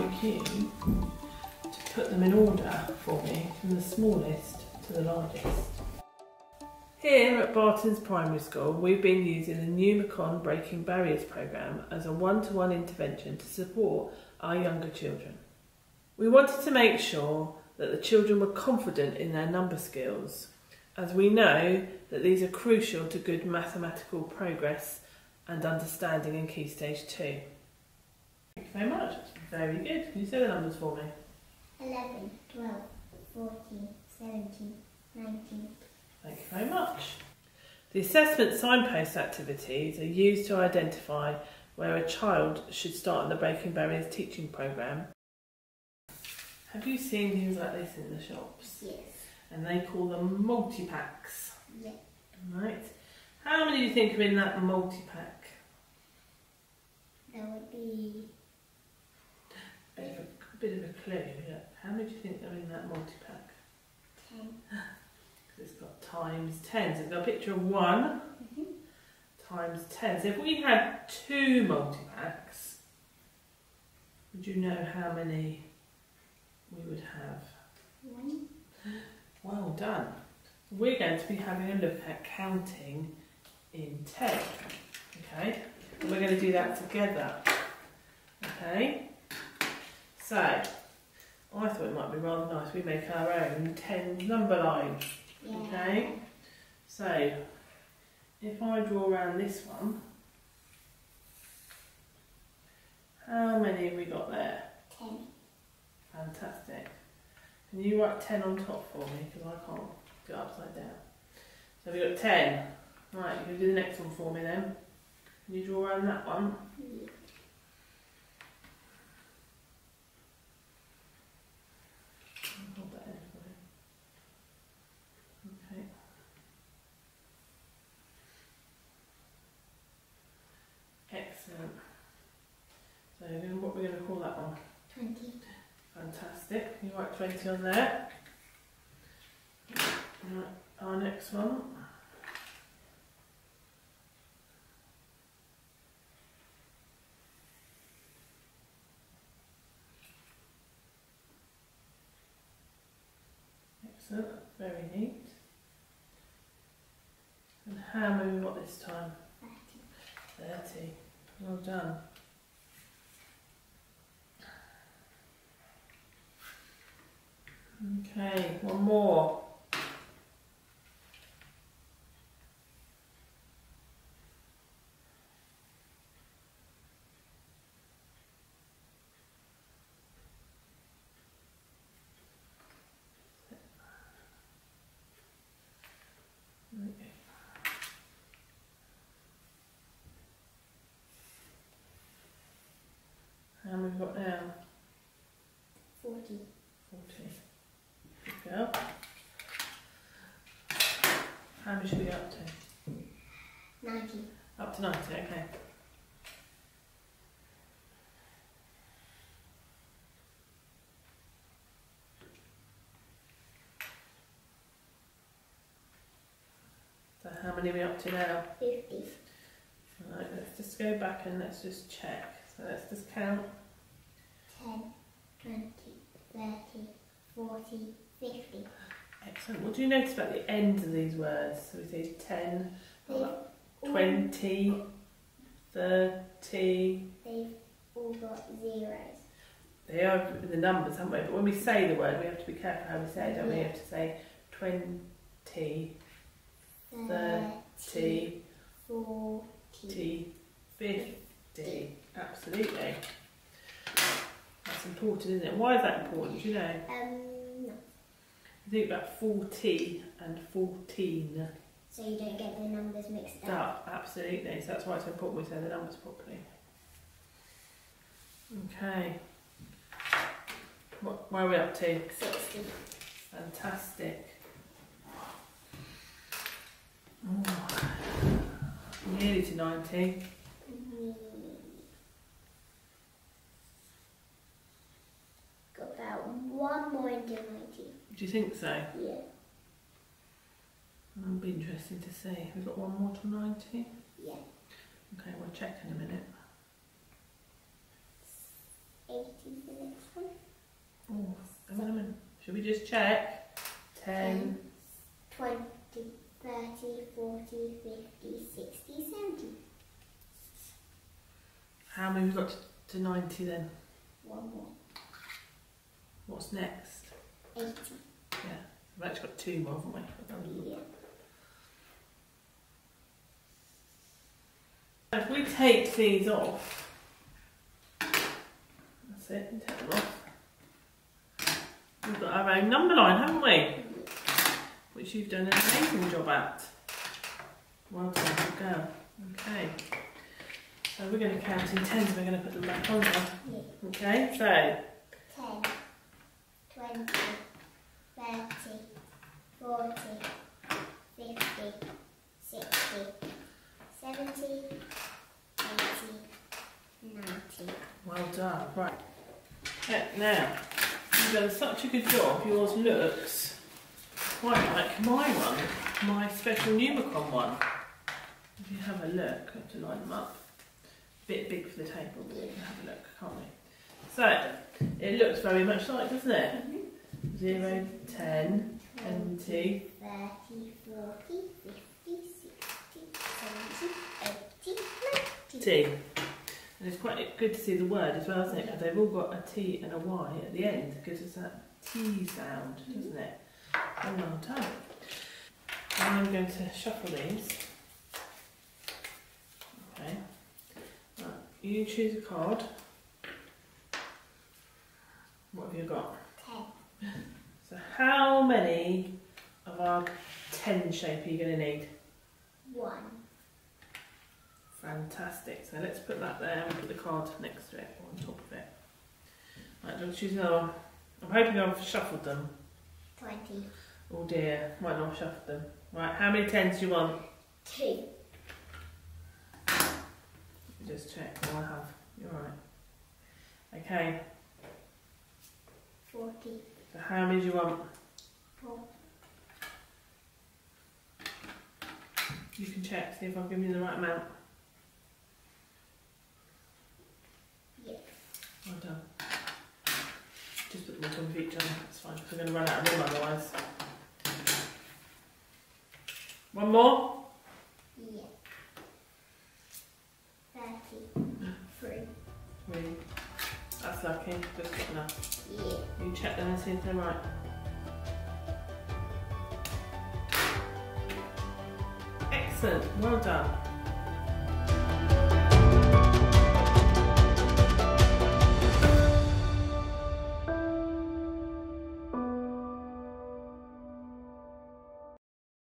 Like you to put them in order for me from the smallest to the largest. Here at Barton's Primary School, we've been using the Numicon Breaking Barriers programme as a one-to-one intervention to support our younger children. We wanted to make sure that the children were confident in their number skills, as we know that these are crucial to good mathematical progress and understanding in Key Stage 2. Thank you very much. Very good. Can you say the numbers for me? 11, 12, 14, 17, 19. Thank you very much. The assessment signpost activities are used to identify where a child should start in the Breaking Barriers teaching programme. Have you seen things like this in the shops? Yes. And they call them multi-packs. Yeah. Right. How many do you think are in that multi-pack? There would be Bit of a, bit of a clue. Yeah. How many do you think are in that multi-pack? 10. Because it's got times 10. So it's got a picture of one Mhm. times 10. So if we had two multi-packs, would you know how many we would have? 1. Well done. We're going to be having a look at counting in 10. Okay? And we're going to do that together. Okay? So, I thought it might be rather nice. We make our own 10 number lines. Yeah. Okay. So, if I draw around this one, how many have we got there? 10. Fantastic. Can you write 10 on top for me? Because I can't do it upside down. So we've got 10. Right, you can do the next one for me then. Can you draw around that one? Yeah. I'll hold that in for you. Okay. Excellent. So then what we're going to call that one? 20. Fantastic. You write 20 on there. Right, our next one. Excellent, very neat. And how many we got this time? 30. 30. Well done. Okay, one more. How many have got now? 40. 40. How many should we up to? 90. Up to 90, okay. So how many are we up to now? 50. Right, let's just go back and let's just check. So let's just count. 10, 20, 30, 40, 50. Excellent. What do you notice about the ends of these words? So we say 10, They've all- 20, 30. They've all got zeros. They are the numbers, haven't we? But when we say the word, we have to be careful how we say it, don't we? We have to say 20, 30, 30, 40. 50. Absolutely. That's important, isn't it? Why is that important? Do you know? Um, no. I think about 40 and 14 So you don't get the numbers mixed up. Absolutely. So that's why it's important we say the numbers properly. Okay. What, where are we up to? 60. Fantastic. Oh, nearly to 90. think so? Yeah. That'll be interesting to see. We've got one more to 90? Eh? Yeah. Okay, we'll check in a minute. 80 for this one. Oh, a minute. Should we just check? 10, 10 20, 30, 40, 50, 60, 70. How many have we got to, to 90 then? One more. What's next? 80. We've actually got two more, haven't we? Yeah. If we take these off, that's it, we take them off. We've got our own number line, haven't we? Which you've done an amazing job at. Well done, good girl. Okay. So we're going to count in tens and we're going to put them back on now. Yeah. Okay, so 10, 20, 30, 40, 50, 60, 70, 80, 90. well done. Right. Now, you've done such a good job, yours looks quite like my one, my special Numicon one. If you have a look, I have to line them up. A Bit big for the table, but we can have a look, can't we? So, it looks very much like, doesn't it? Mm-hmm. 0, 10, 20, 30, 40, 50, 60, 70, 80, 90. T. And it's quite good to see the word as well, isn't it? Because they've all got a T and a Y at the end. It gives us that T sound, mm-hmm. doesn't it? Oh, well done. Now I'm going to shuffle these. Okay. Right, you choose a card. What have you got? 10. How many of our 10 shape are you going to need? 1. Fantastic. So let's put that there and put the card next to it or on top of it. Right, do you want to choose another one? I'm hoping I've shuffled them. 20. Oh dear, might not have shuffled them. Right, how many tens do you want? 2. Just check. Oh, I have. You're right. Okay, 40. So how many do you want? 4. You can check, see if I've given you the right amount. Yeah. Well done. Just put them on each other, that's fine, 'cause we're going to run out of room otherwise. One more? Yeah. 30. 3. Three. That's lucky, just got enough. Yeah. You check them and see if they're right. Excellent, well done.